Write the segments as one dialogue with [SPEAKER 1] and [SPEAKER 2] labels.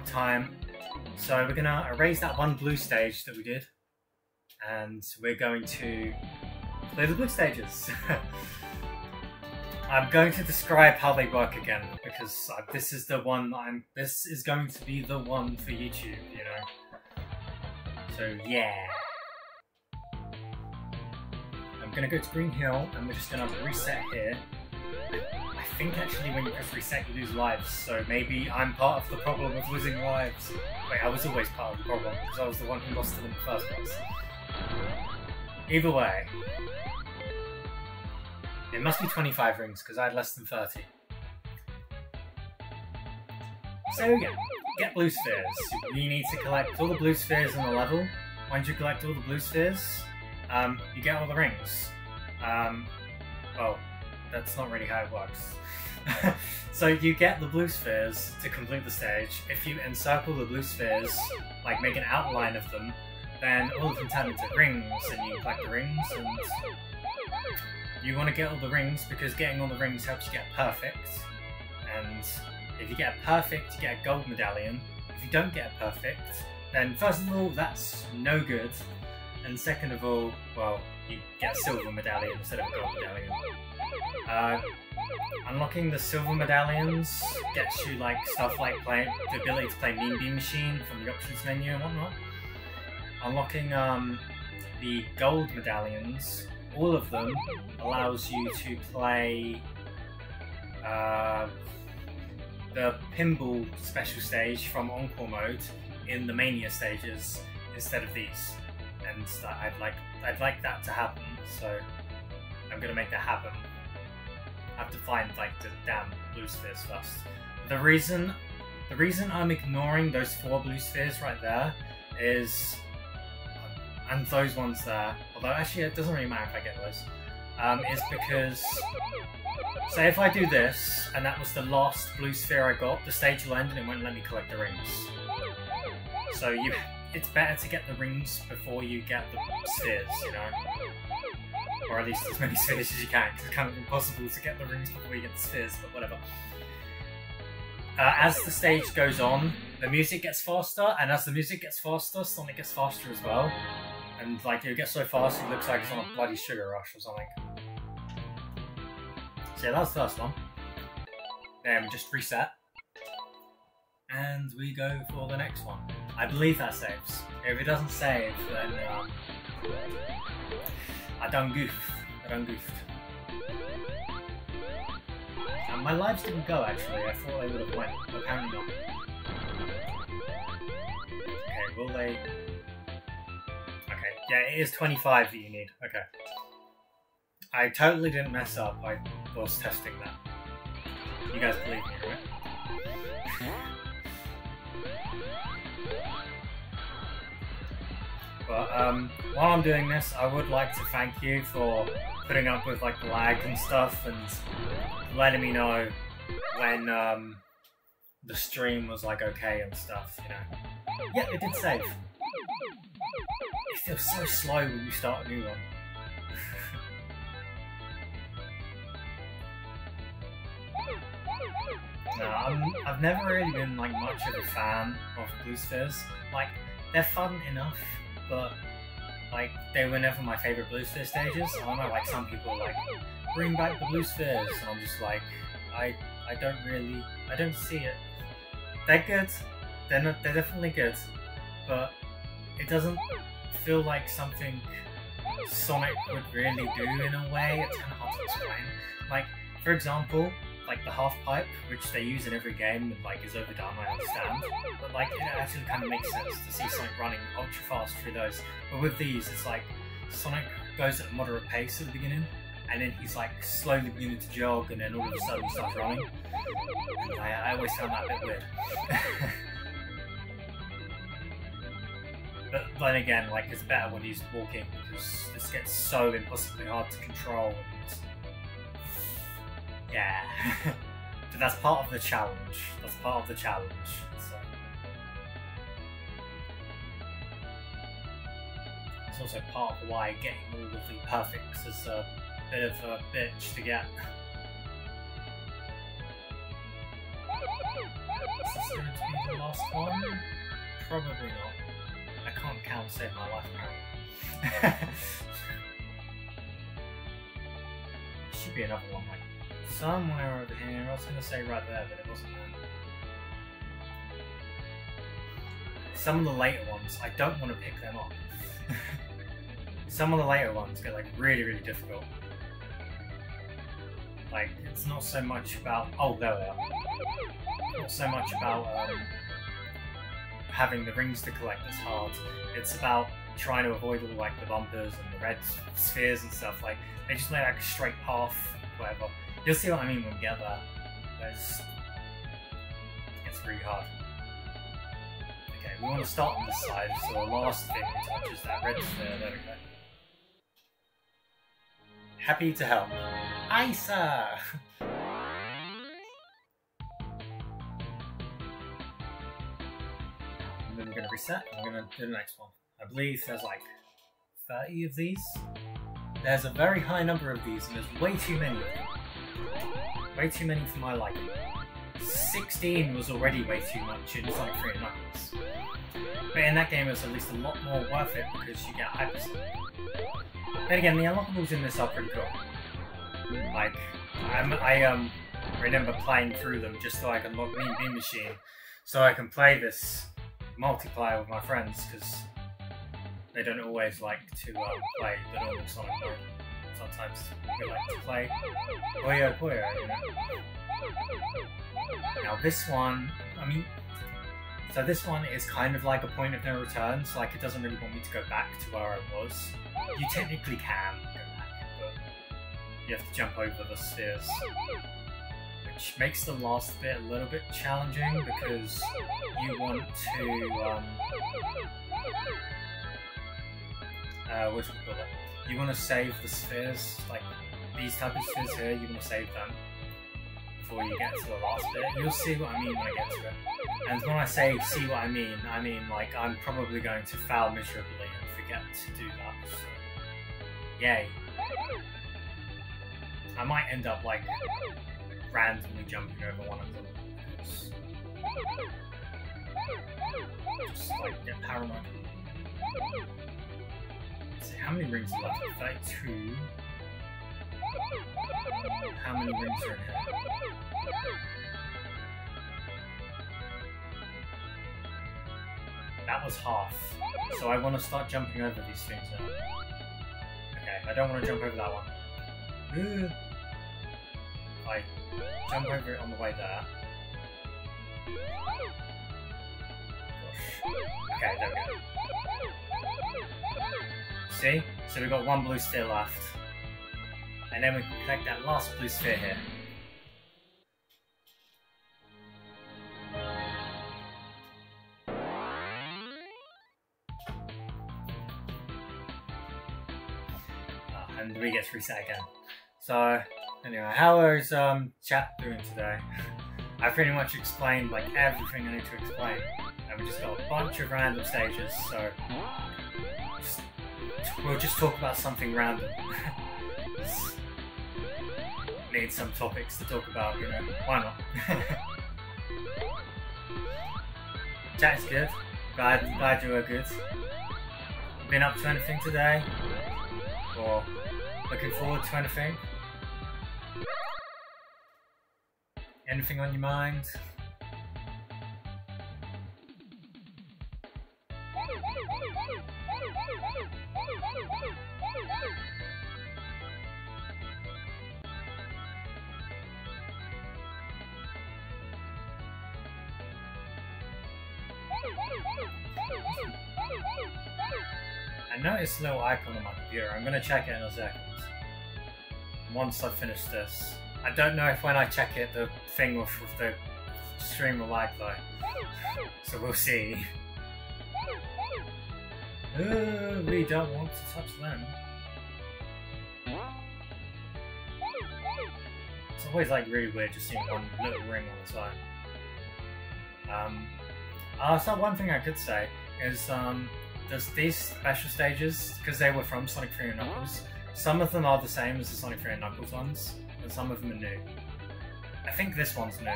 [SPEAKER 1] time. So we're gonna erase that one blue stage that we did, and we're going to play the blue stages. I'm going to describe how they work again because uh, this is the one I'm. This is going to be the one for YouTube, you know. So yeah. I'm gonna go to Green Hill and we're just gonna reset here. I think actually when you press reset you lose lives, so maybe I'm part of the problem of losing lives. Wait, I was always part of the problem because I was the one who lost them in the first place. Either way, it must be 25 rings because I had less than 30. So yeah, get blue spheres. You need to collect all the blue spheres in the level. Once you collect all the blue spheres, um, you get all the rings. Um, well, that's not really how it works. so you get the blue spheres to complete the stage. If you encircle the blue spheres, like make an outline of them, then all of them turn into rings, and you collect the rings, and you want to get all the rings because getting all the rings helps you get perfect. And if you get perfect, you get a gold medallion. If you don't get perfect, then first of all, that's no good. And second of all, well, you get silver medallion instead of gold medallion. Uh, unlocking the silver medallions gets you like stuff like play, the ability to play Mean Bean Machine from the options menu and whatnot. Unlocking um, the gold medallions all of them allows you to play uh, the pinball special stage from Encore mode in the Mania stages instead of these. And I'd like I'd like that to happen, so I'm gonna make that happen. I have to find like the damn blue spheres first. The reason the reason I'm ignoring those four blue spheres right there is and those ones there, although actually it doesn't really matter if I get those, um, is because, say if I do this, and that was the last blue sphere I got, the stage will end and it won't let me collect the rings. So you, it's better to get the rings before you get the spheres, you know? Or at least as many spheres as you can, because it's kind of impossible to get the rings before you get the spheres, but whatever. Uh, as the stage goes on, the music gets faster, and as the music gets faster, Sonic gets faster as well. And like it gets so fast, it looks like it's on a bloody sugar rush or something. So yeah, that's the first one. Then we just reset. And we go for the next one. I believe that saves. If it doesn't save, then um, I done goofed. I done goofed. And my lives didn't go actually, I thought they would have went, apparently not. Okay, will they... Okay, yeah, it is 25 that you need. Okay. I totally didn't mess up. I was testing that. You guys believe me, right? but um, while I'm doing this, I would like to thank you for putting up with like the lag and stuff and letting me know when um, the stream was like okay and stuff, you know. Yeah, it did save. It feels so slow when you start a new one. no, I'm, I've never really been like much of a fan of Blue Spheres. Like, they're fun enough, but like they were never my favorite Blue Sphere stages. I don't know, like some people like bring back the Blue Spheres, and I'm just like, I I don't really, I don't see it. They're good. They're not, they're definitely good, but it doesn't feel like something Sonic would really do in a way. It's kind of hard to explain. Like, for example, like the half pipe, which they use in every game, and like is overdone. I understand, but like it actually kind of makes sense to see Sonic running ultra fast through those. But with these, it's like Sonic goes at a moderate pace at the beginning, and then he's like slowly beginning to jog, and then all of a sudden he starts running. And I, I always found that a bit weird. But then again, like it's better when he's walking because this gets so impossibly hard to control. Yeah, but that's part of the challenge. That's part of the challenge. So. It's also part of why getting all of the perfects is uh, a bit of a bitch to get. Is this going to be the last one? Probably not. I can't count save my life apparently. Should be another one like somewhere over here. I was gonna say right there, but it wasn't there. Some of the later ones, I don't want to pick them up. Some of the later ones get like really, really difficult. Like, it's not so much about... Oh, there they are. Not so much about um, having the rings to collect that's hard. It's about trying to avoid all like the bumpers and the red spheres and stuff. Like, they just make like a straight path, whatever. You'll see what I mean when we get there. It's, it's really hard. Okay, we want to start on this side, so the last thing we touch is that sphere. There we go. Happy to help. Isa! and then we're going to reset, we're going to do the next one. I believe there's like 30 of these. There's a very high number of these, and there's way too many of them. Way too many for my liking. 16 was already way too much in Sonic 3 and Knuckles. But in that game, it's at least a lot more worth it because you get Hyper Then again, the unlockables in this are pretty cool. Like, I'm, I um remember playing through them just so I can lock Mean Bean Machine, so I can play this multiplayer with my friends because they don't always like to um, play the normal Sonic. Sometimes we like to play you know? Now this one, I mean, so this one is kind of like a point of no return, so like it doesn't really want me to go back to where I was. You technically can go back, but you have to jump over the stairs. Which makes the last bit a little bit challenging because you want to, um, uh, call it? You want to save the spheres, like these type of spheres here, you want to save them before you get to the last bit. You'll see what I mean when I get to it. And when I say see what I mean, I mean like I'm probably going to fail miserably and forget to do that. So, yay. I might end up like randomly jumping over one of them. Just like get paranoid. How many rings left? 32. How many rings are in here? That was half. So I want to start jumping over these things now. Okay, I don't want to jump over that one. I jump over it on the way there. Gosh. Okay, there we go. See? So we've got one blue sphere left. And then we can collect that last blue sphere here. Oh, and we get reset again. So, anyway, how is um, chat doing today? I pretty much explained like everything I need to explain. And we just got a bunch of random stages, so just, we'll just talk about something random. need some topics to talk about, you know, why not? Chat's good. Glad, glad you are good. Been up to anything today? Or looking forward to anything? Anything on your mind? I noticed little icon on my computer. I'm to check it in a second. Once I finish this. I don't know if when I check it, the thing with, with the stream will lag though. So we'll see. Uh, we don't want to touch them. It's always like really weird just seeing one little ring on the side. Um, uh, so one thing I could say is um, there's these special stages, because they were from Sonic 3 and Knuckles, some of them are the same as the Sonic 3 and Knuckles ones, and some of them are new. I think this one's new.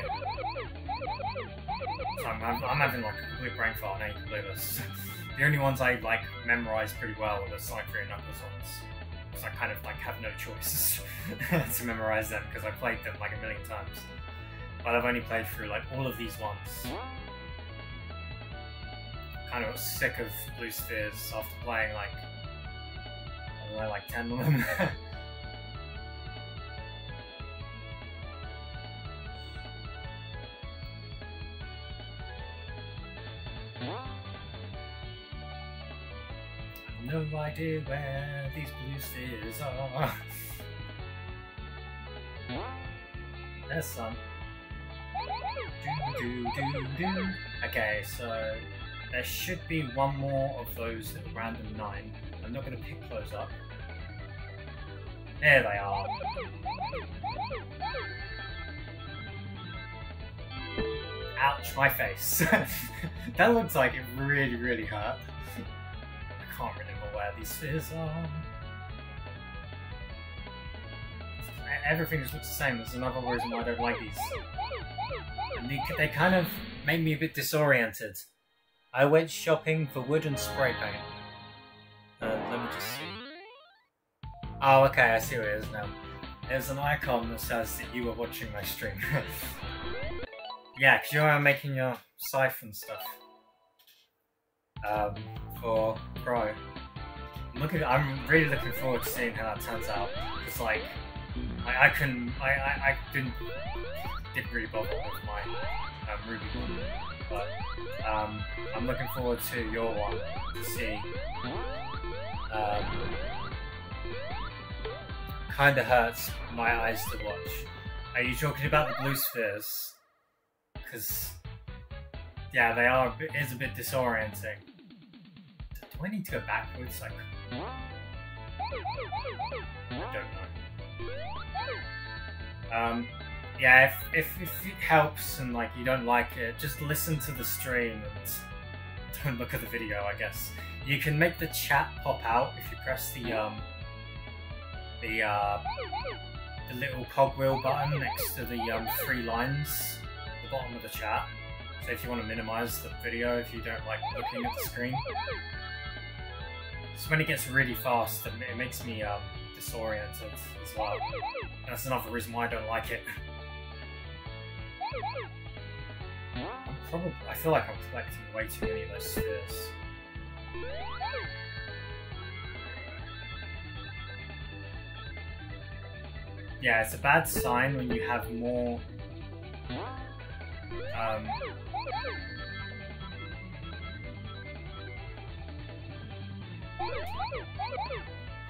[SPEAKER 1] So I'm, I'm, I'm having like a complete brain fart now you can believe this. the only ones I like memorize pretty well are the Sonic 3 and Knuckles ones. So I kind of like have no choice to memorize them because I played them like a million times. But I've only played through like all of these ones. Kind of sick of Blue Spheres after playing like I don't know, like 10 of them. no idea where these blue spheres are. There's some. Do, do, do, okay, so there should be one more of those at random 9. I'm not going to pick those up. There they are. Ouch, my face. that looks like it really, really hurt. I can't remember these spheres are. Everything just looks the same. There's another reason why I don't like these. They, they kind of made me a bit disoriented. I went shopping for wood and spray paint. Uh, let me just see. Oh, okay, I see what it is now. There's an icon that says that you were watching my stream. yeah, because you're making your siphon stuff. Um, for Pro. Looking, I'm really looking forward to seeing how that turns out. It's like, I, I can, I, I, I didn't, didn't really bother with my um, Ruby one, but um, I'm looking forward to your one to see. Um, kind of hurts my eyes to watch. Are you talking about the blue spheres? Because, yeah, they are. It is a bit disorienting. Do I need to go backwards? Like. Um, yeah, if, if, if it helps and like you don't like it, just listen to the stream and don't look at the video. I guess you can make the chat pop out if you press the um the uh the little cogwheel button next to the um three lines at the bottom of the chat. So if you want to minimize the video if you don't like looking at the screen. So when it gets really fast, it makes me um, disoriented as well. That's another reason why I don't like it. I'm probably, I feel like I'm collecting way too many of those spheres. Yeah, it's a bad sign when you have more um,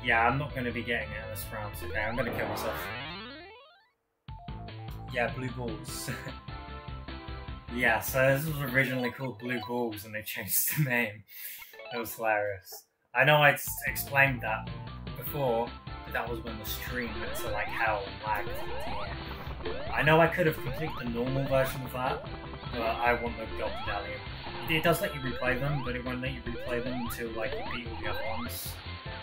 [SPEAKER 1] Yeah, I'm not going to be getting it this round. Okay, I'm going to kill myself. Yeah, blue balls. yeah, so this was originally called Blue Balls and they changed the name. It was hilarious. I know I explained that before, but that was when the stream went to like hell and lagged. I know I could have completed the normal version of that, but I want the Gold Medallion. It does let you replay them, but it won't let you replay them until like you beat all the other ones.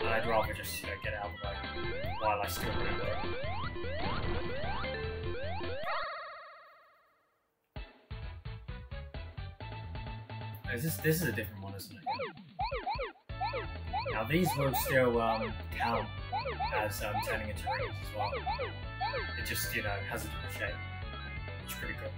[SPEAKER 1] I'd rather just you know, get out of the way while I still remember it. Is this this is a different one, isn't it? Now these will still um, count as um, turning into rings as well. It just you know has a different shape, which is pretty cool.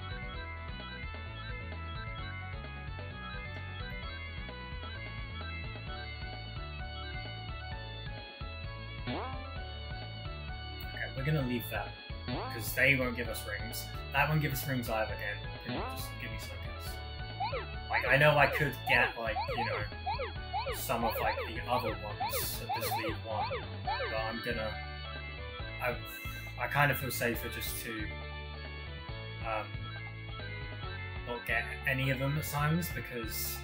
[SPEAKER 1] Gonna leave that because they won't give us rings. That won't give us rings either. Again, can just give me something else? Like I know I could get like you know some of like the other ones at this league one, but I'm gonna. I I kind of feel safer just to um, not get any of them at times because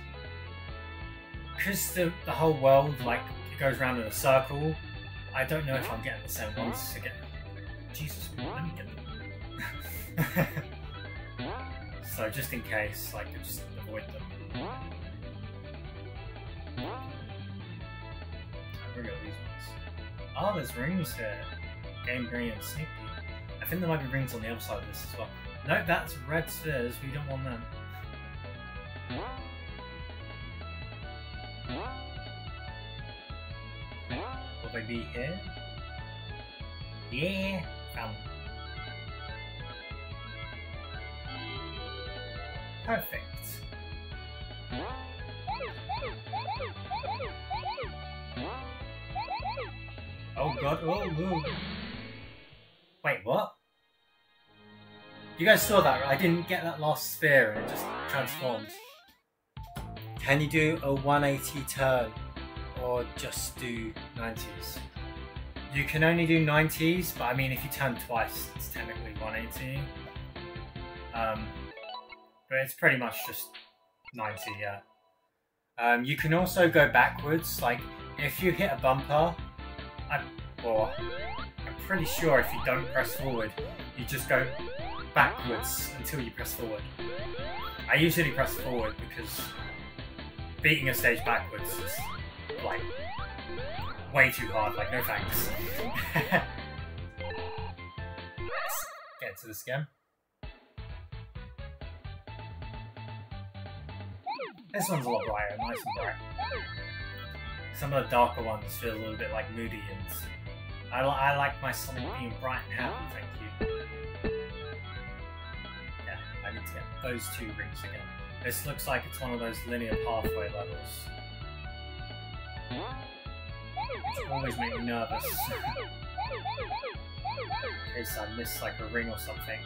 [SPEAKER 1] because the the whole world like goes around in a circle. I don't know if I'm getting the same ones again. Jesus, let me get them. so just in case, like, just avoid them. Where are these ones? Oh, there's rings here. Game Green and Sneaky. I think there might be rings on the other side of this as well. No, that's red spheres. We don't want them. Will they be here? Yeah! Perfect. Oh god, oh, oh. Wait, what? You guys saw that, right? I didn't get that last sphere and it just transformed. Can you do a 180 turn or just do 90s? You can only do 90s, but I mean if you turn twice, it's technically 180. Um, but it's pretty much just 90, yeah. Um, you can also go backwards, like if you hit a bumper, I, or I'm pretty sure if you don't press forward, you just go backwards until you press forward. I usually press forward because beating a stage backwards is like way too hard, like no thanks. Let's get to this again. This one's a lot brighter, nice and bright. Some of the darker ones feel a little bit like moody and I, li I like my Sonic being bright and happy, thank you. Yeah, I need to get those two rings again. This looks like it's one of those linear pathway levels. Always make me nervous. In case I miss like a ring or something.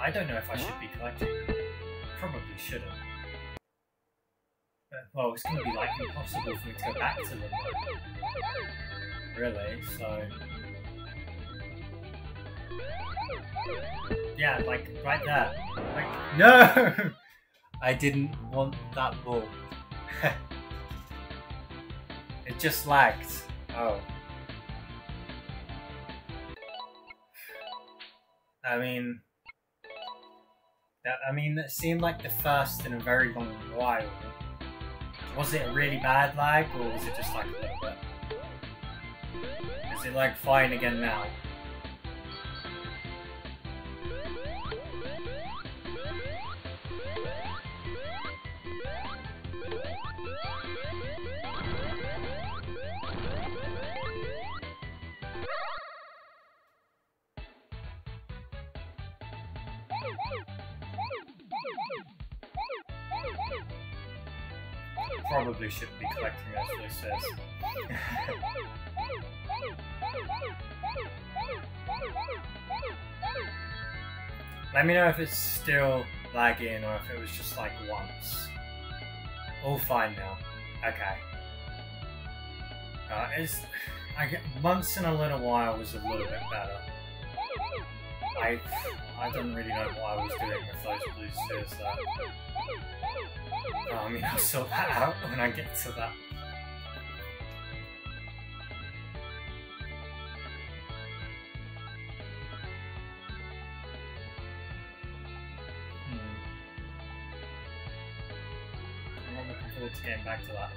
[SPEAKER 1] I don't know if I should be collecting. Probably shouldn't. Well, it's going to be like impossible for me to go back to them. Really, so... Yeah, like, right there. Like, no! I didn't want that ball. it just lagged. Oh. I mean... I mean, it seemed like the first in a very long while. Was it a really bad lag, or was it just like a little bit? Is it like fine again now? Probably should be collecting those Spheres. Let me know if it's still lagging or if it was just like once. All fine now. Okay. Uh, it's, I get, once in a little while was a little bit better. I I don't really know what I was doing with those blue spheres there. Oh, I mean, I'll sort that out when I get to that. Hmm. To getting back to that.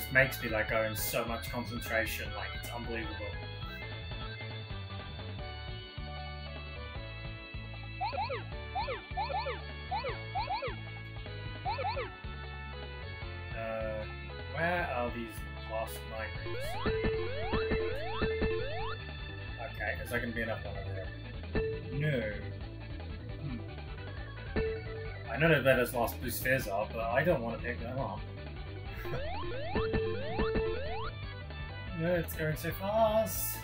[SPEAKER 1] Just makes me like go in so much concentration, like it's unbelievable. Uh, where are these last nine? Okay, is there going to be enough one over here? No. Hmm. I know that those last blue spheres are, but I don't want to pick them up. No, it's going so fast.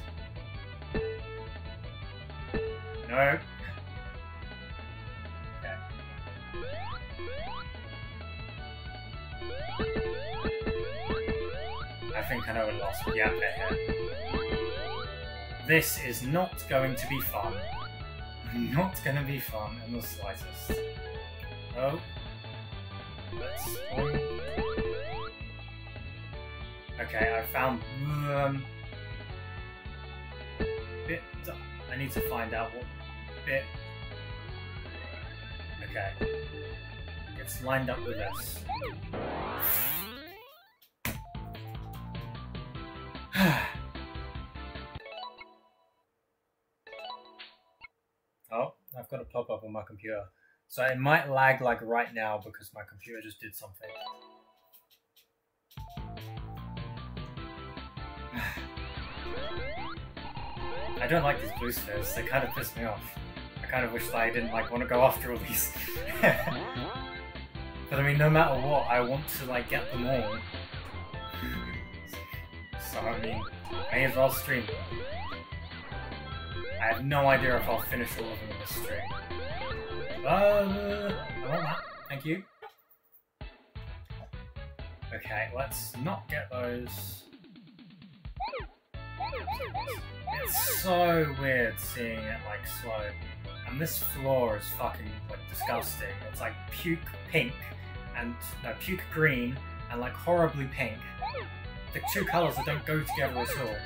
[SPEAKER 1] No. Think I know what lost, play ahead. This is not going to be fun. Not gonna be fun in the slightest. Oh. Let's... Okay, I found... Um, bit... I need to find out what bit... Okay. It's lined up with this. My computer. So it might lag like right now because my computer just did something. I don't like these spheres, they kind of piss me off. I kind of wish that I didn't like want to go after all these. but I mean, no matter what, I want to like get them all. So I mean, may as well stream I have no idea if I'll finish all of them in this stream. Uh, I want that. Thank you. Okay, let's not get those. It's so weird seeing it like slow. And this floor is fucking like disgusting. It's like puke pink and no puke green and like horribly pink. The two colours that don't go together at all.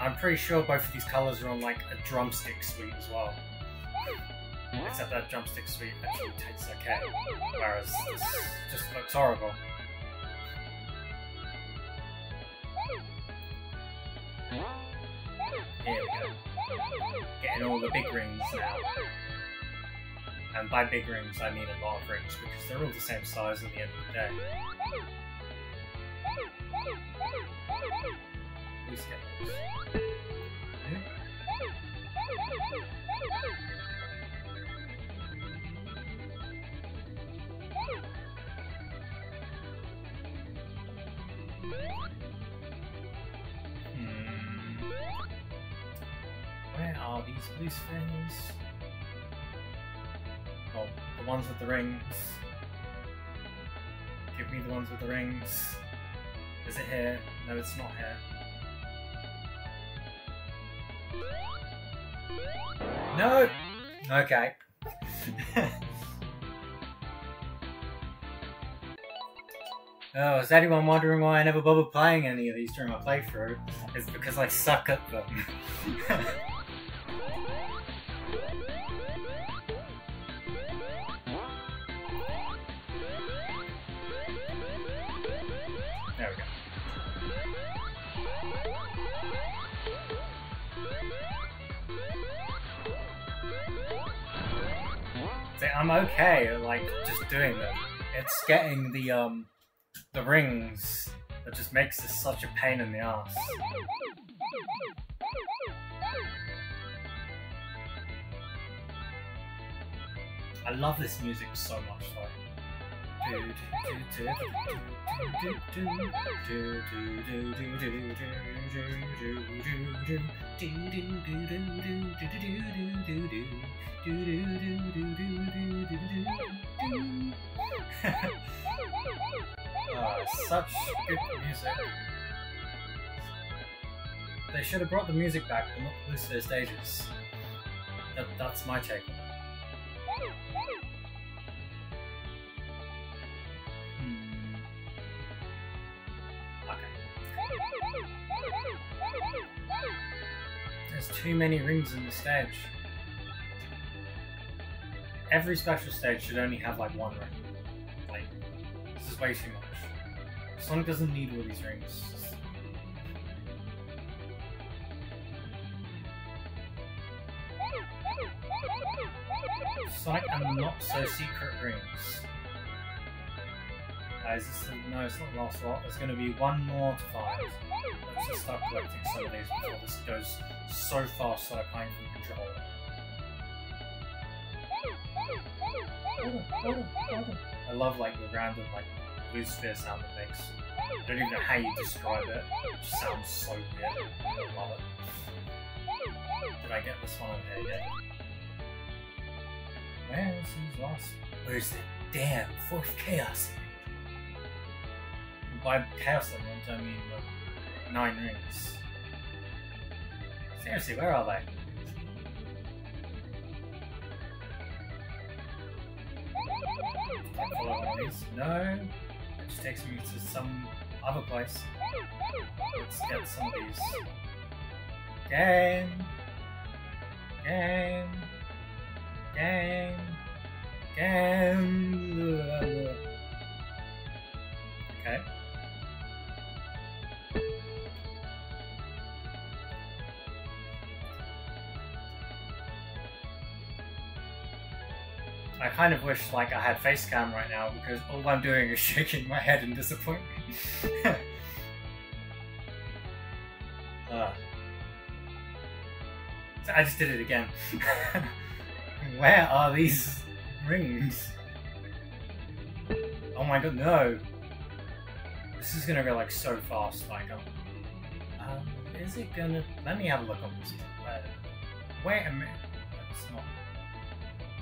[SPEAKER 1] I'm pretty sure both of these colours are on like a drumstick suite as well. Except that drumstick suite actually tastes okay, whereas this just looks horrible. Here we go. Getting all the big rings now. And by big rings, I mean a lot of rings, because they're all the same size at the end of the day. Those. Hmm. Hmm. Where are these blue spheres? Oh, the ones with the rings. Give me the ones with the rings. Is it here? No, it's not here. No! Okay. oh, is anyone wondering why I never bothered playing any of these during my playthrough? It's because I suck at them. there we go. I'm okay like, just doing them. It's getting the, um, the rings that just makes this such a pain in the ass. I love this music so much, though. oh, such good music. They should have brought the music back, but not the Lucifer stages. That, that's my take. Hmm. Okay. There's too many rings in the stage. Every special stage should only have like one ring. This way too much. Sonic doesn't need all these rings. Sonic and not so secret rings. Is this a, no, it's not the last lot. There's going to be one more to find. Let's just start collecting some of these before this goes so fast that I can't even control it. I love like the random like blue sphere sound makes. I don't even know how you describe it. It just sounds so weird. I love it. Did I get this one over here yet? Where's his last? Where's the damn fourth chaos? By chaos emerald, I mean the uh, nine rings. Seriously, where are they? No. Just takes me to some other place. Let's get some of these. Game! Game! Game! Game! Okay. I kind of wish like I had face cam right now because all I'm doing is shaking my head in disappointment. uh. So I just did it again. Where are these rings? Oh my god, no! This is gonna go like so fast, like um, um is it gonna let me have a look on this wait, a minute. Not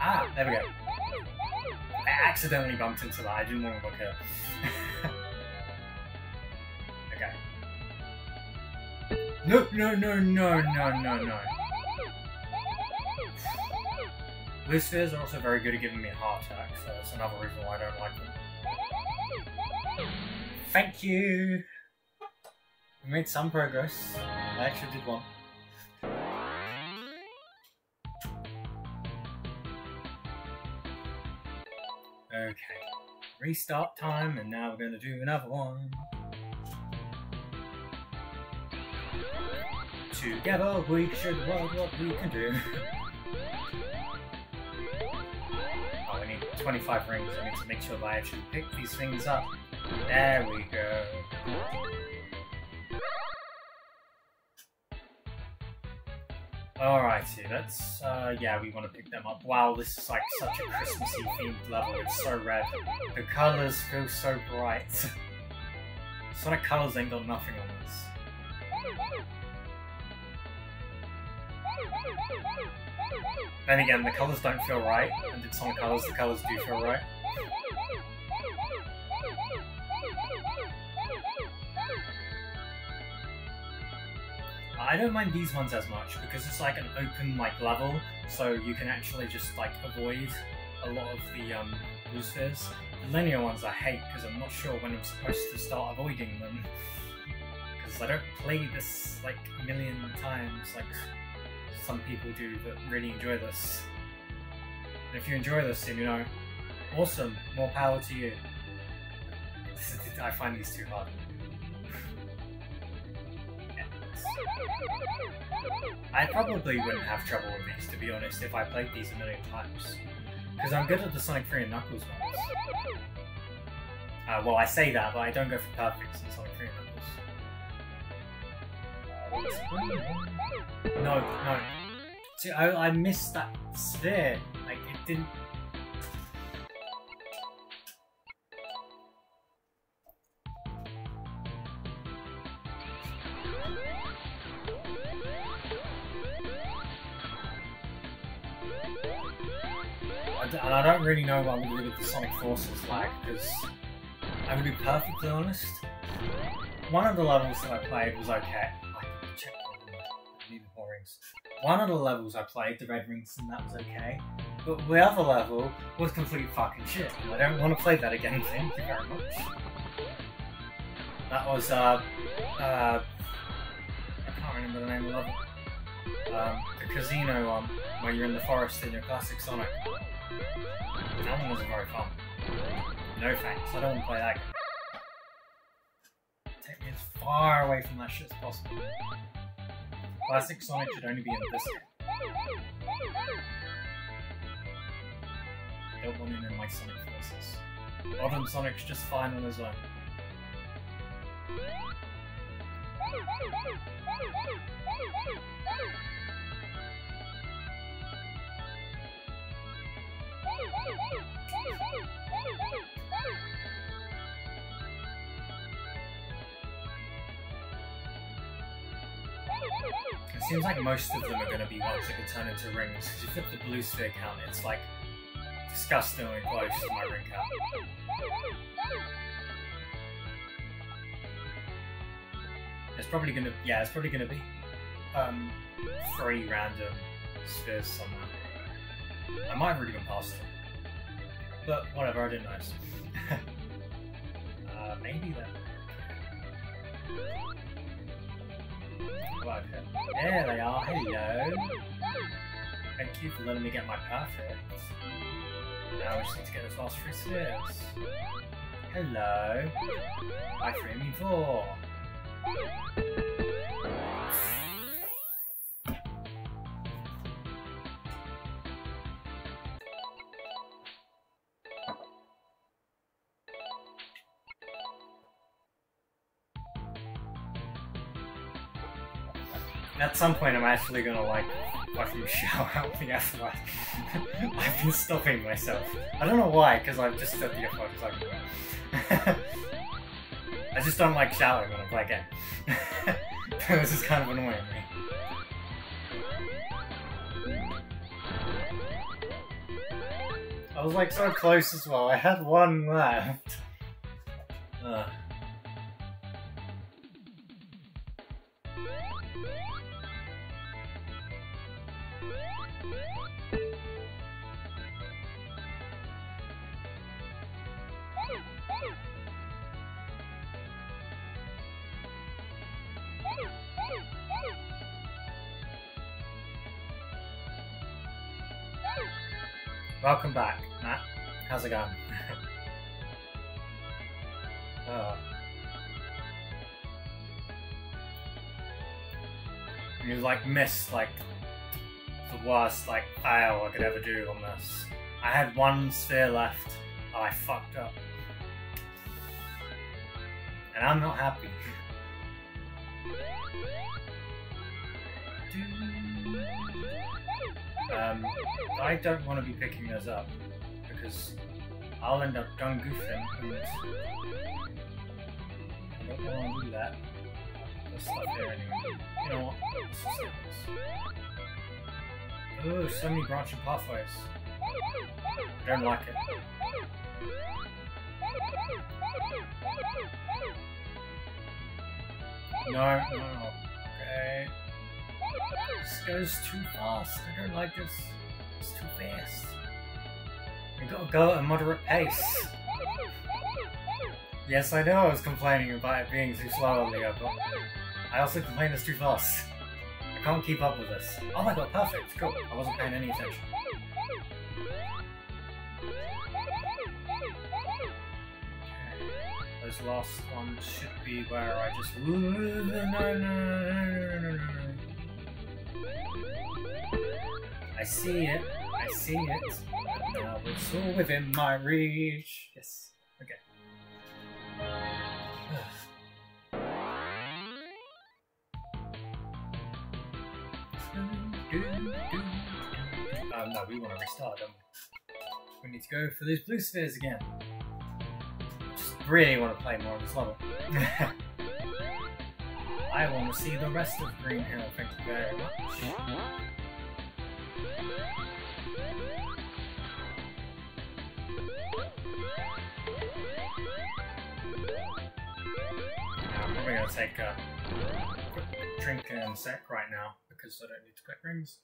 [SPEAKER 1] Ah, there we go. I accidentally bumped into that, I didn't want to look at okay. No, no, no, no, no, no, no. Spheres are also very good at giving me a heart attack, so that's another reason why I don't like them. Thank you! We made some progress. I actually did one. Okay. Restart time, and now we're to do another one. Together we should work what we can do. oh, we need 25 rings. I need to make sure that I actually pick these things up. There we go. Alrighty, let's, uh, yeah, we want to pick them up. Wow, this is like such a Christmassy themed level, it's so red. The colours feel so bright. Sonic Colors ain't got nothing on this. Then again, the colours don't feel right, and in Sonic Colors, the colours do feel right. I don't mind these ones as much because it's like an open like level, so you can actually just like avoid a lot of the um, spheres. The linear ones I hate because I'm not sure when I'm supposed to start avoiding them. Because I don't play this like a million times like some people do that really enjoy this. And if you enjoy this, then you know, awesome, more power to you. I find these too hard. I probably wouldn't have trouble with these, to be honest, if I played these a million times. Because I'm good at the Sonic 3 and Knuckles ones. Uh, well, I say that, but I don't go for perfects in Sonic 3 and Knuckles. No, no. See, I, I missed that sphere. Like, it didn't... and I don't really know what I'm going to do with the Sonic Forces flag, because I'm going to be perfectly honest. One of the levels that I played was okay. Needed rings. One of the levels I played, the red rings, and that was okay. But the other level was complete fucking shit. I don't want to play that again, thank you very much. That was, uh, uh, I can't remember the name of the level. Um, the casino one, where you're in the forest in your classic Sonic. That one wasn't very fun. No thanks, I don't want to play that game. Take me as far away from that shit as possible. Classic Sonic should only be in this. I don't want him in my Sonic Forces. Bottom Sonic's just fine on his own. It seems like most of them are going to be ones that can turn into rings, because you flip the blue sphere count, it's like disgustingly close to my ring count. It's probably going to, yeah, it's probably going to be um, three random spheres somewhere. I might have already gone past. But whatever, I didn't notice. uh, maybe then. Right, there they are, hello! Thank you for letting me get my perfect. Now we just need to get those last three spheres. Hello! I three me four! At some point, I'm actually gonna like fucking shout out the word. I've been stopping myself. I don't know why, because I've just said the F word everywhere. I just don't like shouting when I play a this is kind of annoying me. I was like so close as well. I had one left. Ugh. Welcome back, Matt. How's it going? oh. You like missed like the worst like fail I could ever do on this. I had one sphere left. I fucked up. And I'm not happy. Um, I don't want to be picking those up because I'll end up gun goofing and I don't want to do that. There's stuff here anyway. You know what? Let's just get this. Ooh, so many branching pathways. I don't like it. No, no, okay. This goes too fast. I don't like this. It's too fast. We gotta go at a moderate pace. Yes, I know I was complaining about it being too slow earlier, but I also complain it's too fast. I can't keep up with this. Oh my god, perfect. Cool. I wasn't paying any attention. Last ones should be where I just... I see it. I see it. Now it's all within my reach. Yes. Okay. Um, no, we want to restart, don't we? We need to go for these blue spheres again. Really want to play more of this level. I want to see the rest of Green Hill, thank you very much. I'm probably going to take a quick drink and sec right now because I don't need to click rings.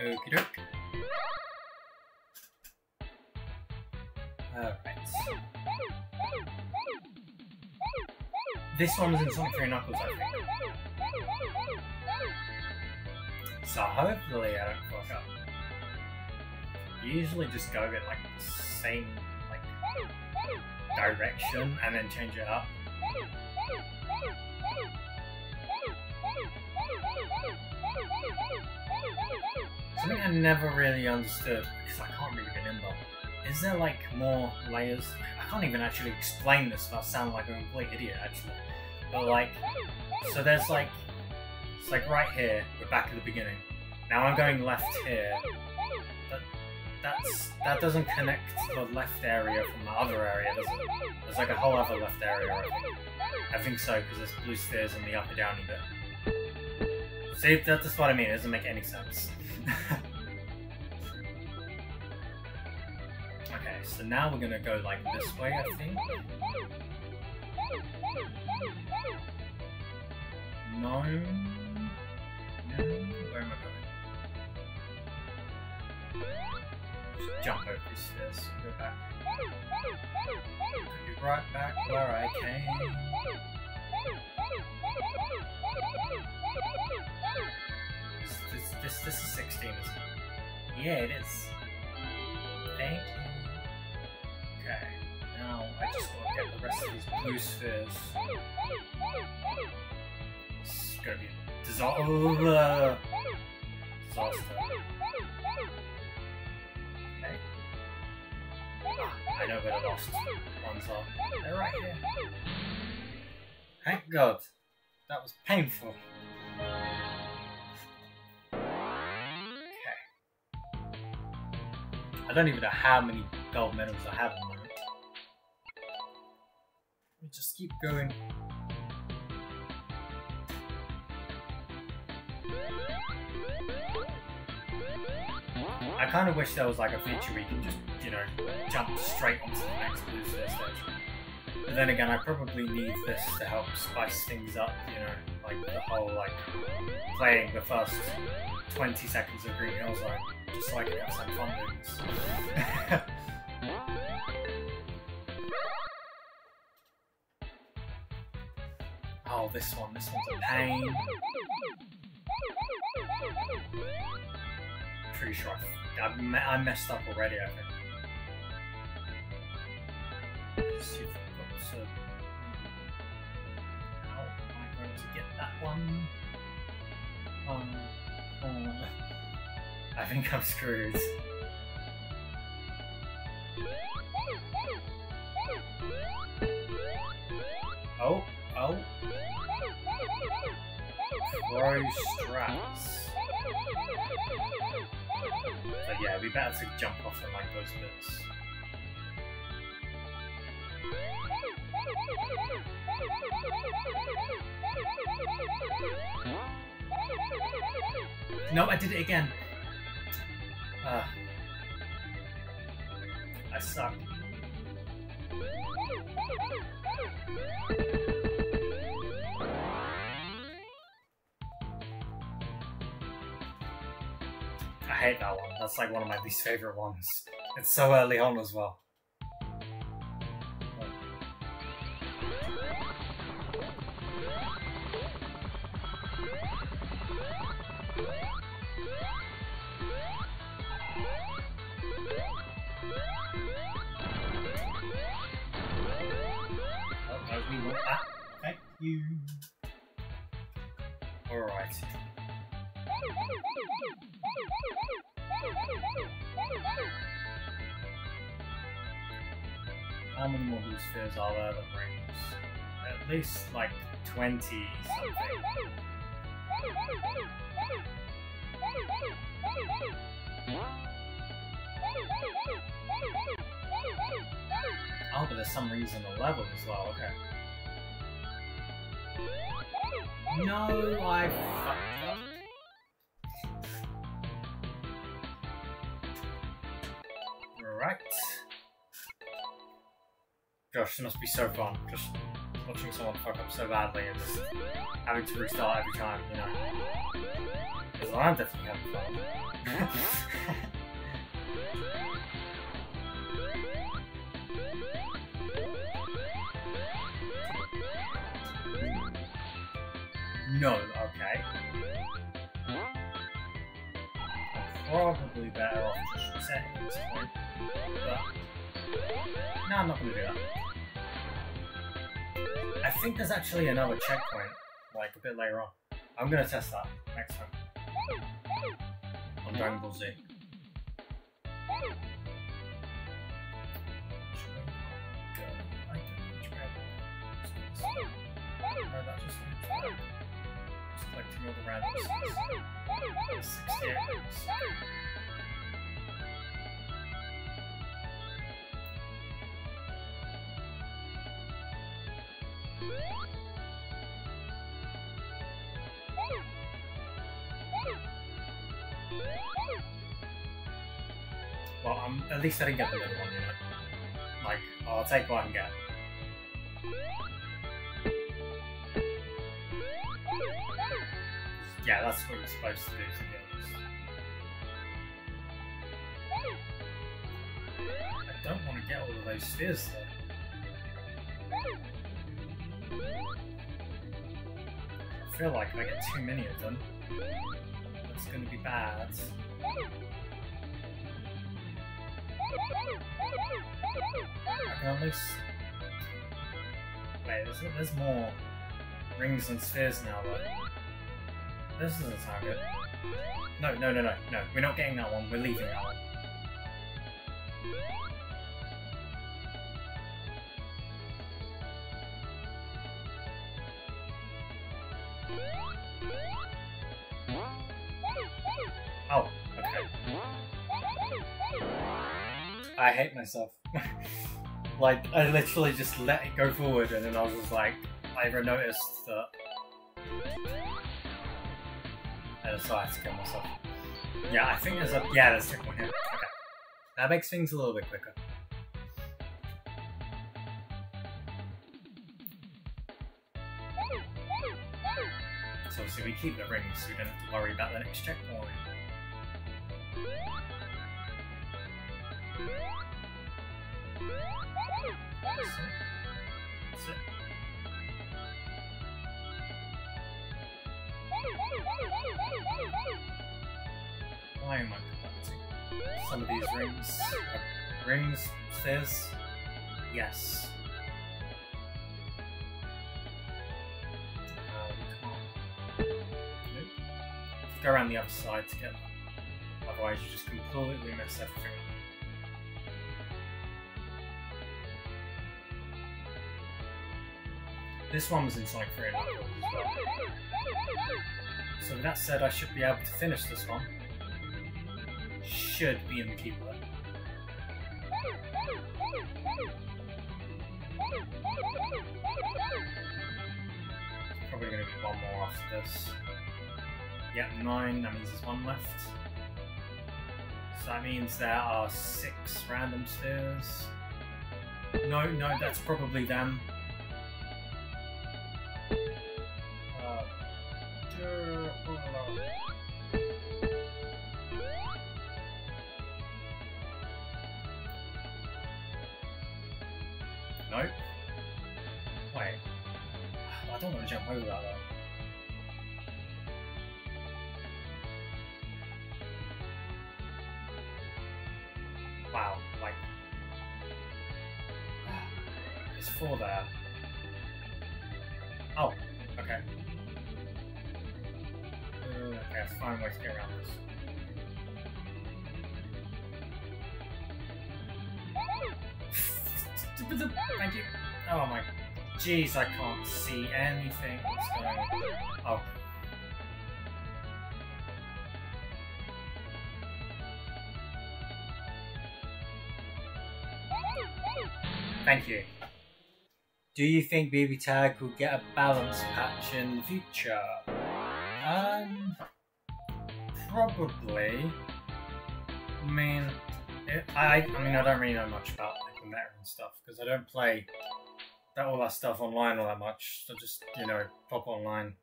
[SPEAKER 1] Okie doke. Alright. This one's in Sonic 3 Knuckles, I think. So hopefully I don't fuck up. Usually just go in like the same like direction and then change it up. Something I never really understood, because I can't really remember, is there like more layers? I can't even actually explain this if I sound like a complete idiot actually. But like, so there's like, it's like right here, we're back at the beginning. Now I'm going left here. But that's that doesn't connect the left area from the other area, does it? There's like a whole other left area, I think. I think so, because there's blue stairs in the upper downy bit. See, that's what I mean, it doesn't make any sense. okay, so now we're gonna go like this way, I think. No. No. Where am I going? Just jump over these stairs. Go back. Be right back where I came. This, this, this, this is 16, isn't it? Yeah, it is. Thank you. Okay, now I just gotta get the rest of these blue spheres. It's gonna be disaster. Disaster. Okay. Ah, I know where the lost ones are. They're right here. Thank God. That was painful. Okay. I don't even know how many gold medals I have We just keep going. I kind of wish there was like a feature where you can just, you know, jump straight onto the next blue stage. But then again, I probably need this to help spice things up, you know, like the whole, like, playing the first 20 seconds of Green Hill Zone, just so I can have some fun this. oh, this one, this one's a pain. Pretty sure I, I, me I messed up already, I think. Let's see if I've got to... How am I going to get that one? Um, um, I think I'm screwed. Oh, oh. Throw straps. So yeah, we better to jump off and like those bits. No, I did it again. Uh, I suck. Hate that one. That's like one of my least favorite ones. It's so early on as well. Oh. Thank you. Alright. How many more blue are there that rings? At least like 20 something. Oh, but there's some reason the level as well, okay. No, I fucked up. Right. Gosh, this must be so fun. Just watching someone fuck up so badly and just having to restart every time, you know. Because I'm definitely having fun. no, okay. I'm probably better off just resetting at this point. But no, I'm not gonna do that. I think there's actually another checkpoint, like a bit later on. I'm gonna test that next time. On Dragon Ball Z. Just collecting all the randoms. 60 items. At least I didn't get the middle one. Like, oh, I'll take what I can get. Yeah, that's what you're supposed to do, to. I don't want to get all of those spheres, though. I feel like if I get too many of them, that's going to be bad. Least... Wait, there's, there's more rings and spheres now, though. This sound good. No, no, no, no, no. We're not getting that one. We're leaving that one. Myself. like, I literally just let it go forward and then I was just like, I never noticed that I decided to kill myself. Yeah, I think there's a yeah, there's a one here. Okay. That makes things a little bit quicker. So obviously we keep the rings so we don't have to worry about the next checkpoint. Collecting some of these rings? Rings, stairs? Yes. Um. Go around the other side to get that. Otherwise you just completely miss everything. This one was in Sonic 3 and as well. So with that said, I should be able to finish this one. Should be in the keyboard. Probably to be one more after this. Yeah, nine, that means there's one left. So that means there are six random spheres. No, no, that's probably them. Jeez, I can't see anything. What's going? Oh. Thank you. Do you think BB Tag will get a balance patch in the future? Um, probably. I mean, it, I, I mean, I don't really know much about like, the meta and stuff because I don't play that all that stuff online all that much. So just you know, pop online,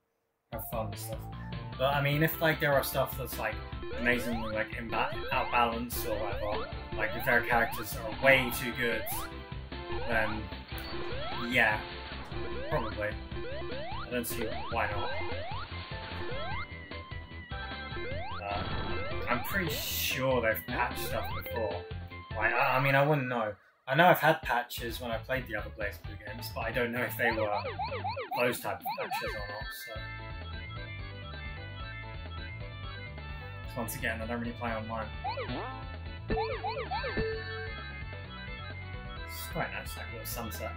[SPEAKER 1] have fun and stuff. But I mean, if like there are stuff that's like amazingly like outbalanced or whatever, like if their characters are way too good, then yeah, probably. I don't see why not. Uh, I'm pretty sure they've patched stuff before. Like, I, I, mean, I wouldn't know. I know I've had patches when I played the other BlazBlue games, but I don't know if they were those type of patches or not, so... once again, I don't really play online. It's quite nice, like a little sunset.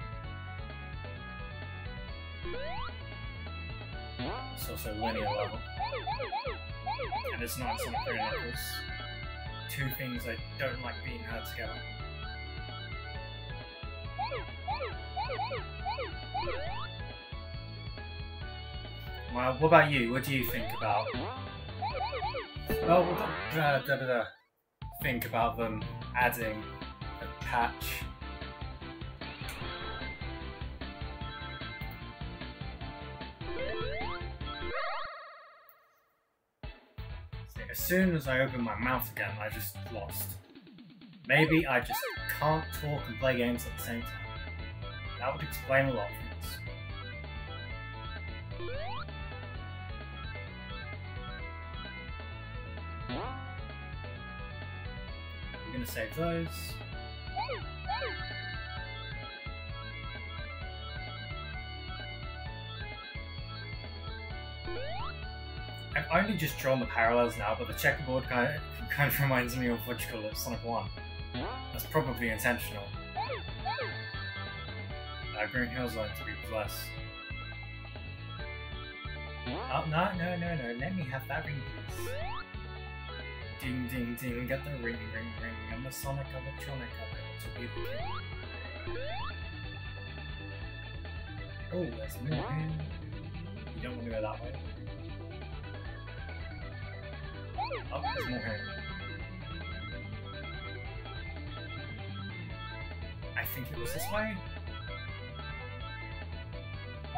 [SPEAKER 1] It's also linear level. And it's not Sonic 3 Knuckles. Two things I don't like being had together. Well, what about you? What do you think about Well, we'll uh, da, think about them adding a patch. As soon as I open my mouth again, I just lost. Maybe I just can't talk and play games at the same time. That would explain a lot of things. I'm gonna save those. I've only just drawn the parallels now, but the checkerboard kind of, kind of reminds me of what you call it, Sonic 1. That's probably intentional. Green Hill's to be plus. Oh, no, no, no, no, let me have that ring, please. Ding, ding, ding, get the ring, ring, ring. I'm a Sonic Electronic, I want to be the king. Oh, there's more here. You don't want to go that way. Oh, there's more here. I think it was this way.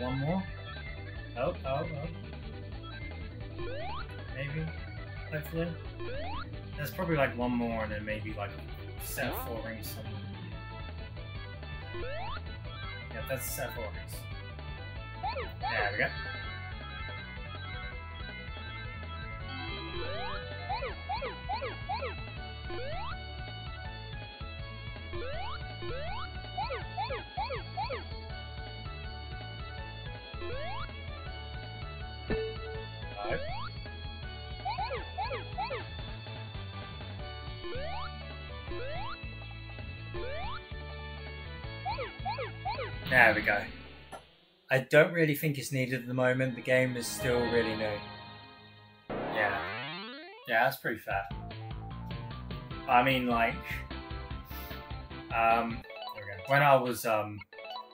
[SPEAKER 1] one more. Oh, oh, oh. Maybe. Hopefully. There's probably like one more and then maybe like set four rings somewhere. Yeah, that's set four rings. There we go. There we go. I don't really think it's needed at the moment. The game is still really new. Yeah. Yeah, that's pretty fair. I mean, like, um, there we go. when I was um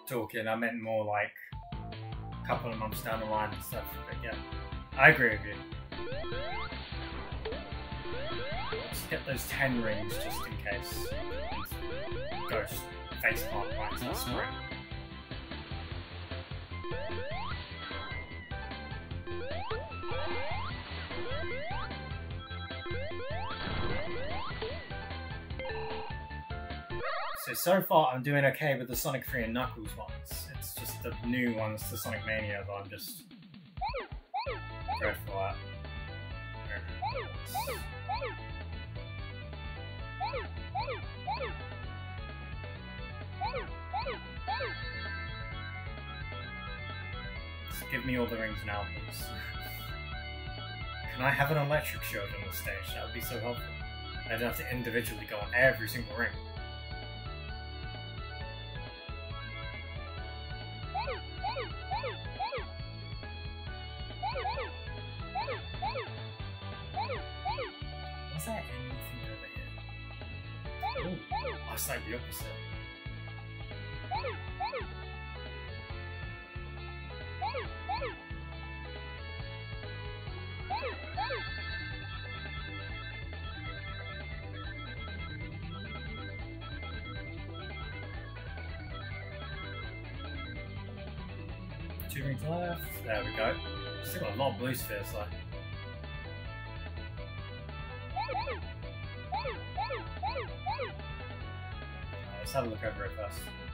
[SPEAKER 1] talking, I meant more like a couple of months down the line and stuff. But yeah, I agree with you. Let's get those ten rings just in case. Ghost face plant right to the spring. So, so far I'm doing okay with the Sonic 3 and Knuckles ones. It's just the new ones, the Sonic Mania, that I'm just dreadful at. Just give me all the rings now, please. Can I have an electric shield on the stage? That would be so helpful. I don't have to individually go on every single ring. Two rings left. There we go. Still got a lot of blue spheres though. Have a look over it first.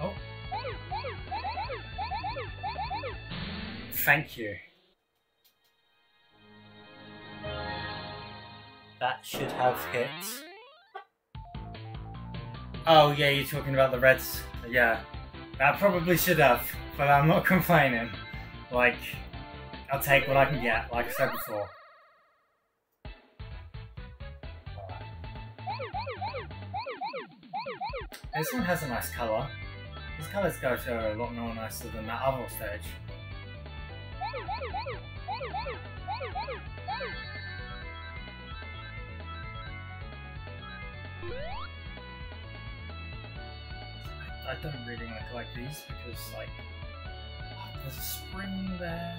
[SPEAKER 1] Oh. Thank you. That should have hit. Oh yeah, you're talking about the reds. Yeah, that probably should have, but I'm not complaining. Like, I'll take what I can get, like I said before. This one has a nice colour. These colours go to a lot more nicer than that other stage. I, I don't really want to collect these because, like, oh, there's a spring there.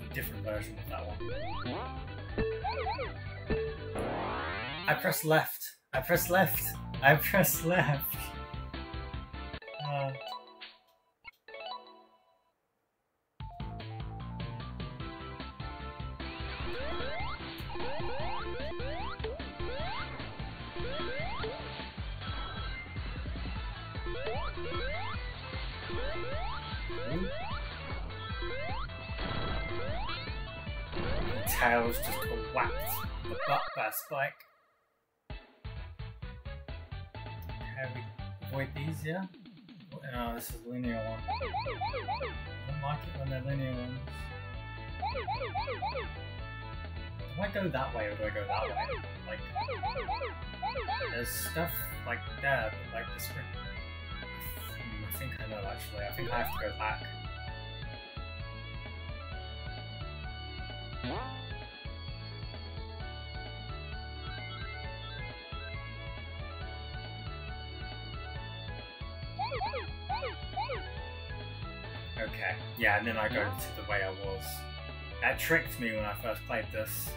[SPEAKER 1] different version of that one. I press left. I press left. I press left. A spike. Can we avoid these, yeah? No, this is linear one. I don't like it when they're linear ones. Do I go that way or do I go that way? Like, there's stuff like that, like the spring. Hmm, I think I know actually. I think I have to go back. Yeah, and then I go to the way I was. That tricked me when I first played this.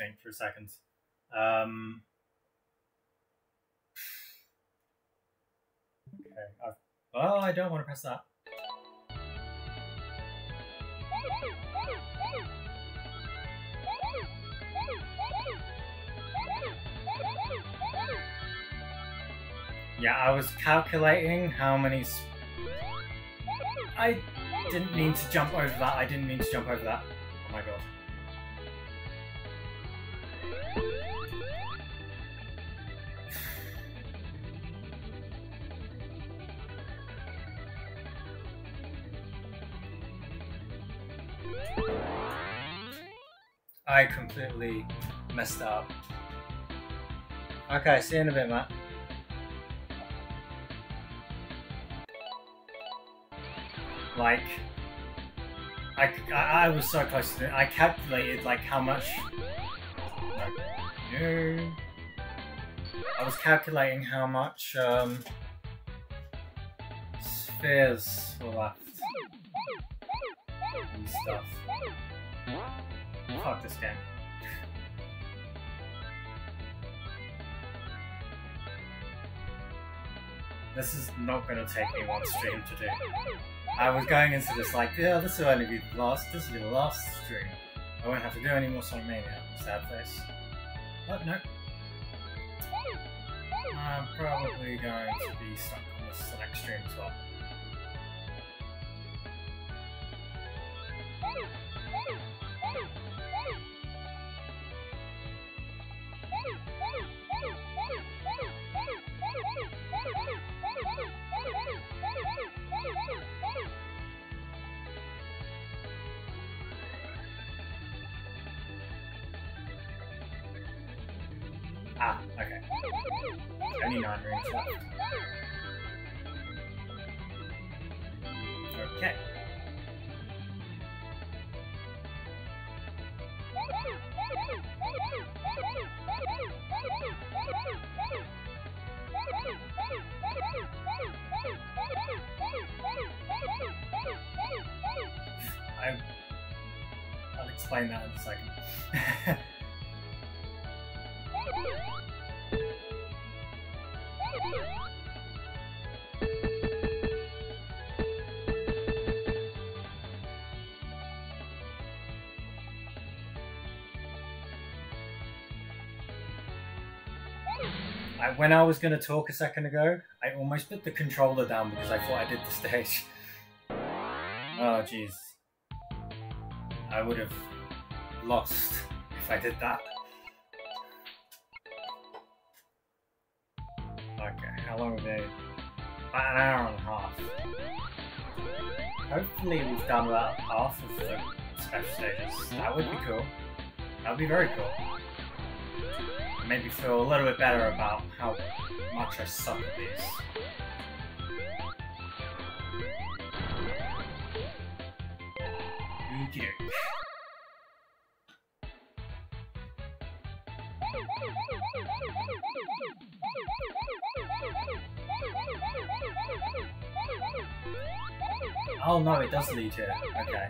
[SPEAKER 1] Think for a second. Um. Okay. I've, oh, I don't want to press that. Yeah, I was calculating how many. I didn't mean to jump over that. I didn't mean to jump over that. Oh my god. Messed up. Okay, see you in a bit, Matt. Like, I, I, I was so close to it. I calculated like how much. No. I was calculating how much um, spheres were left and stuff. Fuck this game. This is not gonna take me one stream to do. I was going into this like, yeah, this will only be the last, this will be the last stream. I won't have to do any more Sonic Mania. Sad face. But no. I'm probably going to be stuck on this next stream as well. When I was going to talk a second ago, I almost put the controller down because I thought I did the stage. Oh, jeez. I would have lost if I did that. Okay, how long have they? About an hour and a half. Hopefully we've done about half of the special stages. That would be cool. That would be very cool. Maybe feel a little bit better about how much I suck at. Okay. Oh no, it does lead here. Okay.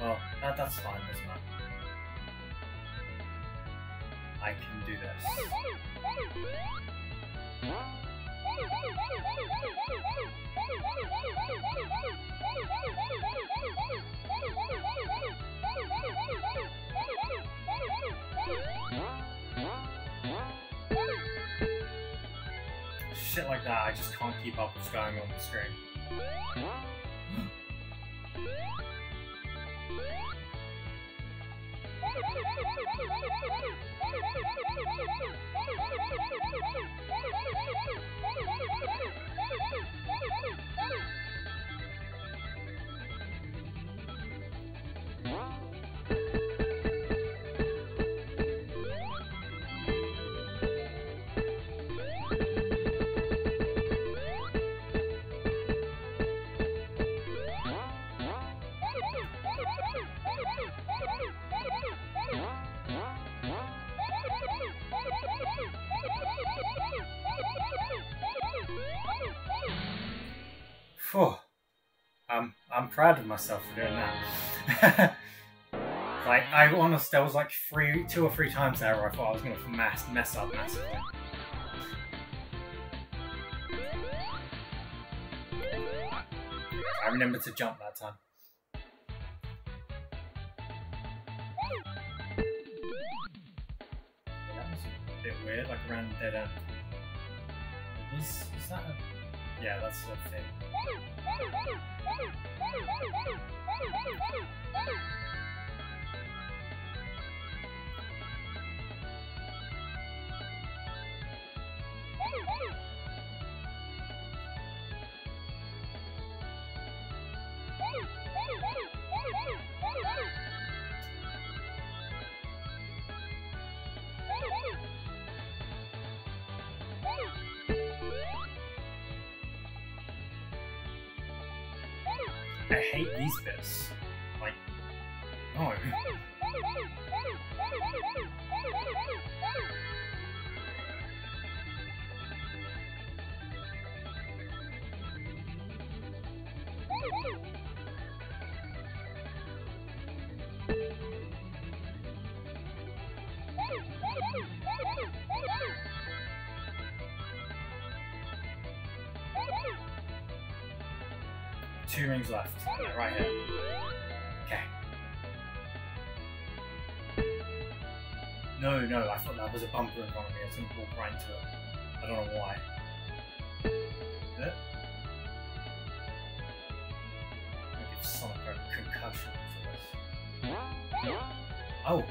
[SPEAKER 1] Well, that, that's fine, isn't it? I can do this. Shit like that, I just can't keep up what's going on the screen. Proud of myself for doing that. like I honestly, there was like three, two or three times there where I thought I was gonna mess mess up massively. I remember to jump that time. That was a bit weird, like around the dead end. Was, that a... Yeah, that's the thing. I hate these bits. Like, no. Two rings left. Right here. Okay. No, no, I thought that was a bumper in front of me. I didn't walk right into it. I don't know why. Is it? Give Sonic a concussion for this. Oh,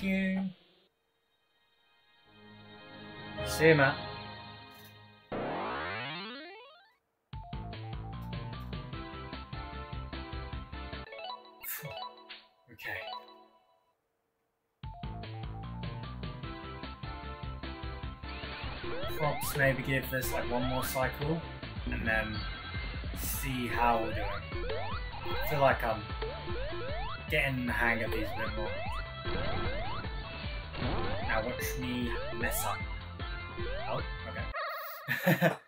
[SPEAKER 1] Thank you. See you, Matt. Okay. Props maybe give this like one more cycle and then see how we're doing. I feel like I'm getting the hang of these a bit more. Now watch me mess up. Oh, okay.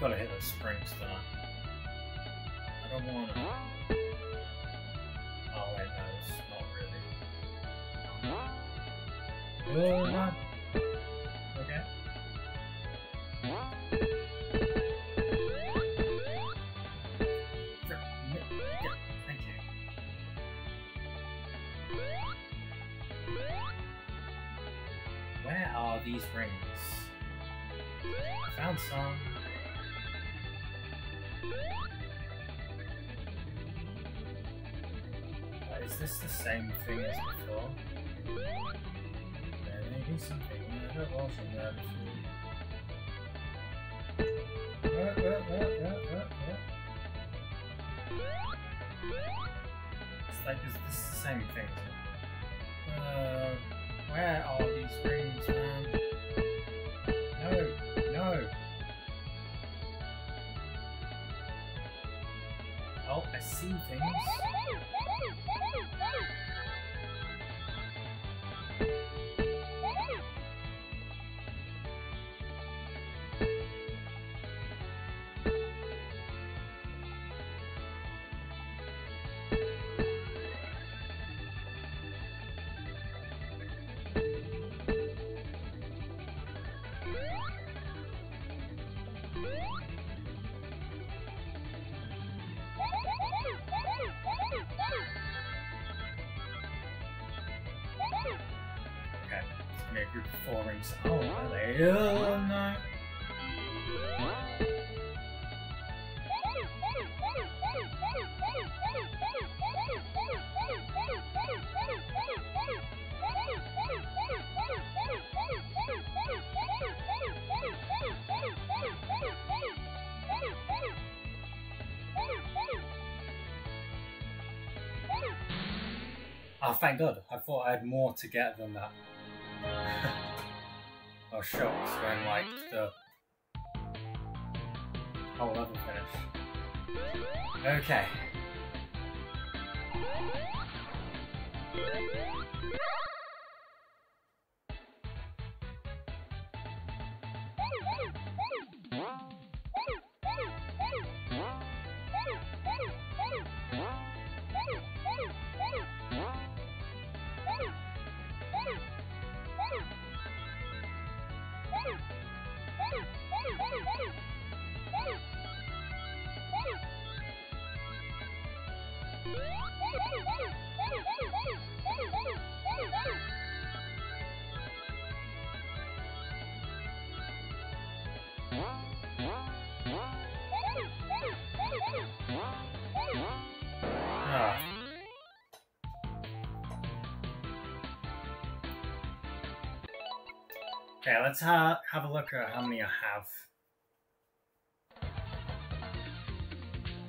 [SPEAKER 1] Got to hit the springs, don't I? Don't want to. Oh wait, no, it's not really. Oh, same thing as before? There may something that wasn't there before. Uh, uh, uh, uh, uh, uh. It's like, is this the same thing? Uh, where are these rings, man? No, no. Oh, I see things. Group. Oh. Oh, thank God. I thought I had more to get than that. Was shocked when, like, the whole level finish. Okay. Let's ha have a look at how many I have.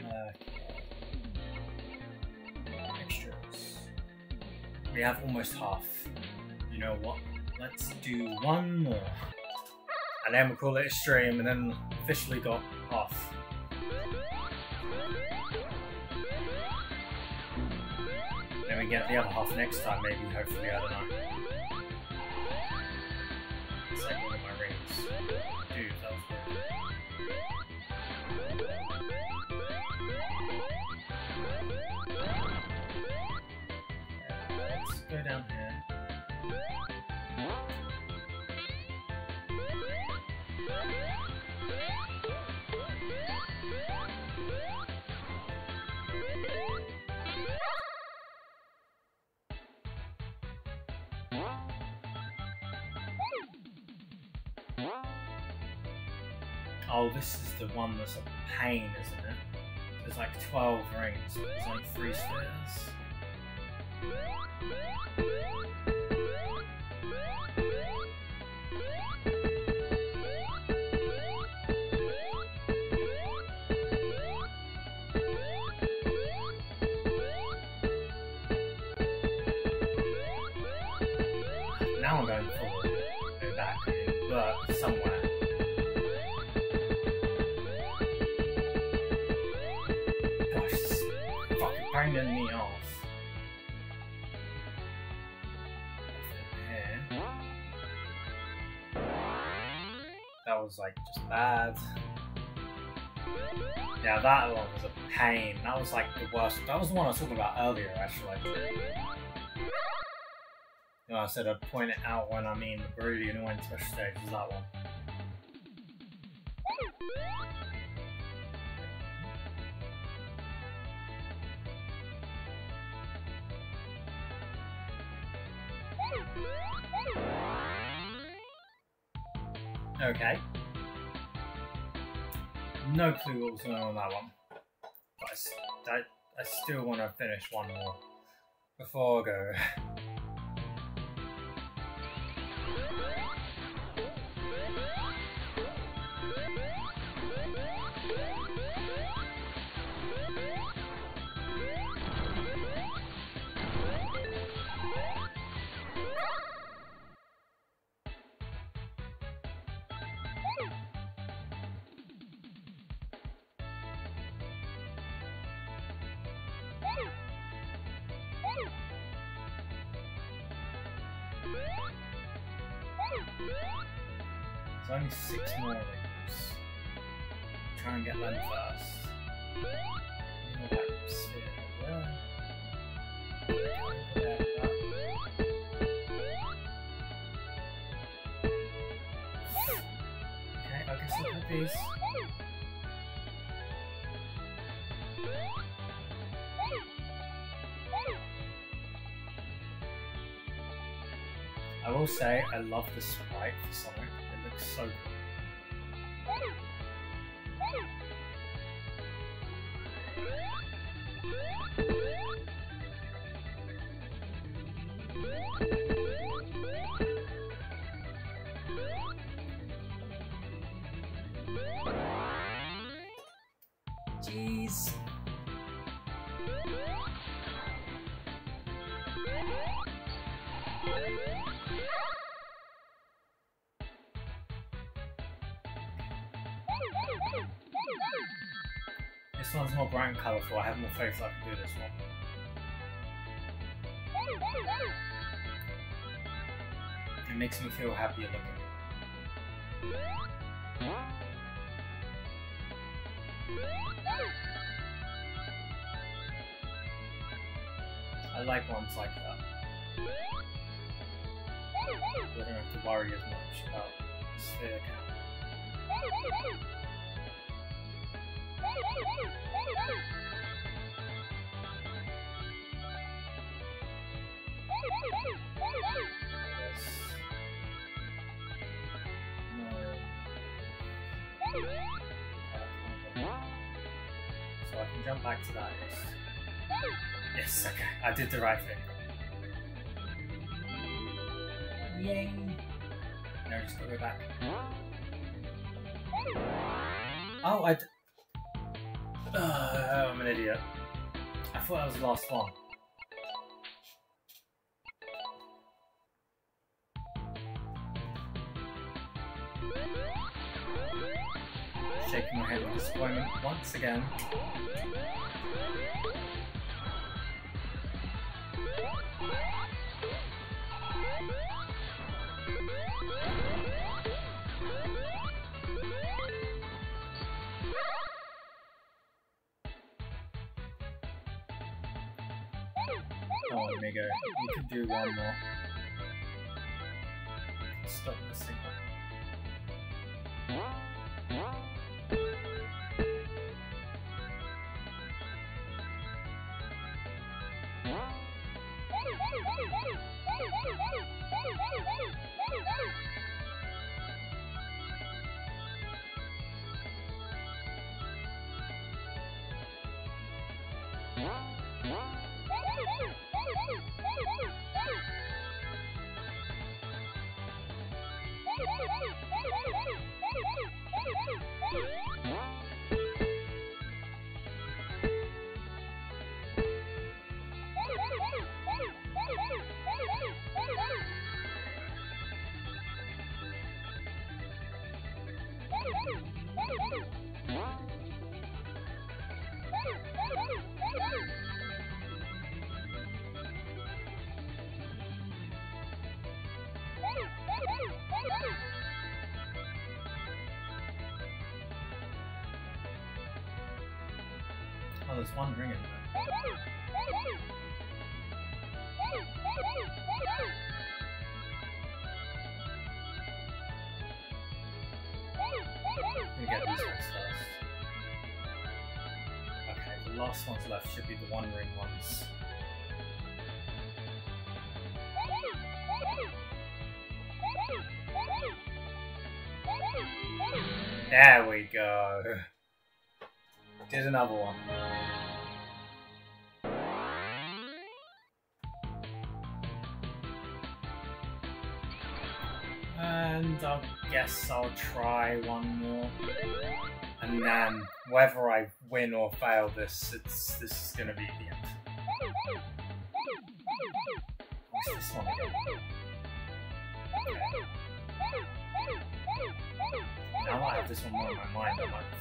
[SPEAKER 1] Uh, extras. We have almost half. You know what? Let's do one more. And then we'll call it a stream and then officially got off. Then we get the other half next time, maybe, hopefully, I don't know. The one that's a pain, isn't it? There's like 12 rings, but there's like 3 spheres. Me. That was like just bad. Yeah, that one was a pain. That was like the worst. That was the one I was talking about earlier, actually. You know, I said I'd point it out when I mean the and went to stage is that one. No clue what was going on that one. But I, I- I still want to finish one more before I go. say I love the sprite for Sonic. It looks so good. Thank you. More bright and colourful. I have more faith I can do this one. It makes me feel happier looking. I like ones like that. I don't have to worry as much about sphere count. So I can jump back to that. Yes. Okay. I did the right thing. Yay! Now just go back. Oh, I. thought that was the last one. Shaking my head with disappointment once again. Do one more. Stop missing Oh, there's one ring in there. Let me get these ones first. Okay, the last ones left should be the one ring ones. There we go. Did another one. Guess I'll try one more. And then, whether I win or fail this, it's this is gonna be the end. What's this one? Now I have this one more in my mind, I might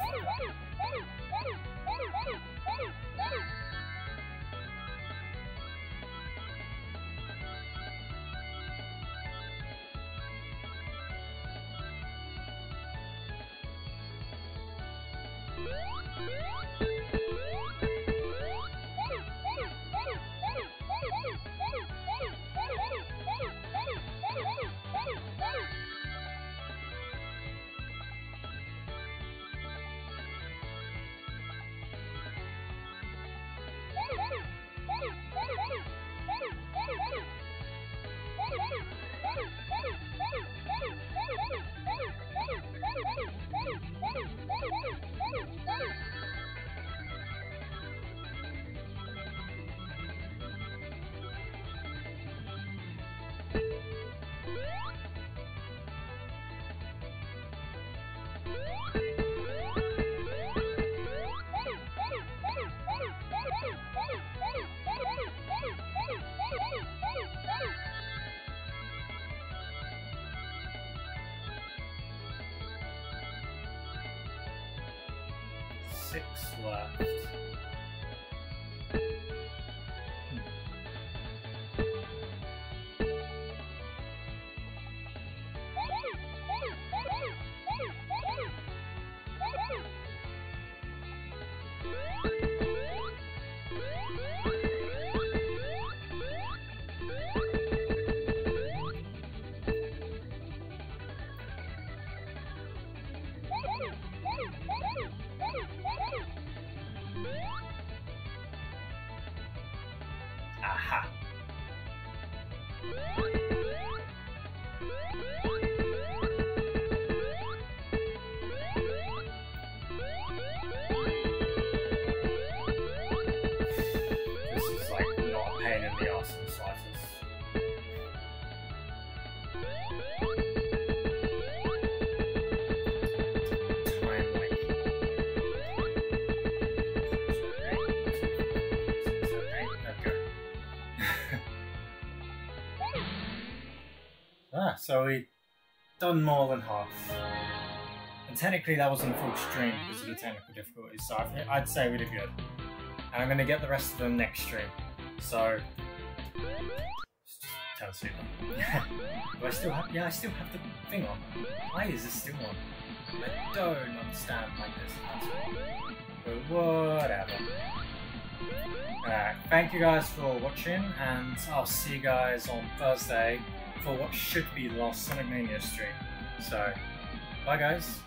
[SPEAKER 1] Woo! So we done more than half. And technically that wasn't full stream because of the technical difficulties, so I'd say we did good. And I'm gonna get the rest of them next stream. So tell Super. Do I still have yeah, I still have the thing on. Why is this still on? I don't understand like this. But whatever. Alright, thank you guys for watching, and I'll see you guys on Thursday for what should be the last Sonic Mania stream. So, bye guys.